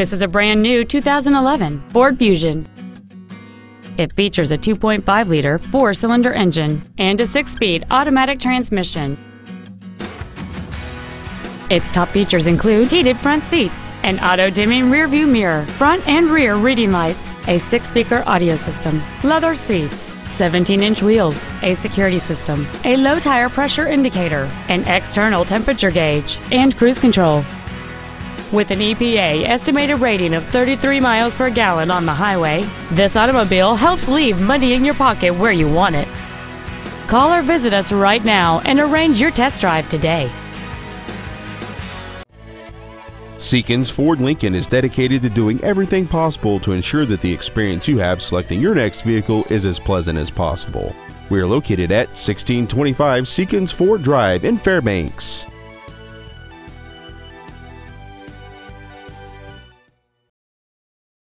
This is a brand new 2011 Ford Fusion. It features a 2.5-liter four-cylinder engine and a six-speed automatic transmission. Its top features include heated front seats, an auto-dimming rearview mirror, front and rear reading lights, a six-speaker audio system, leather seats, 17-inch wheels, a security system, a low tire pressure indicator, an external temperature gauge, and cruise control. With an EPA estimated rating of 33 miles per gallon on the highway, this automobile helps leave money in your pocket where you want it. Call or visit us right now and arrange your test drive today. Seekins Ford Lincoln is dedicated to doing everything possible to ensure that the experience you have selecting your next vehicle is as pleasant as possible. We are located at 1625 Seekins Ford Drive in Fairbanks.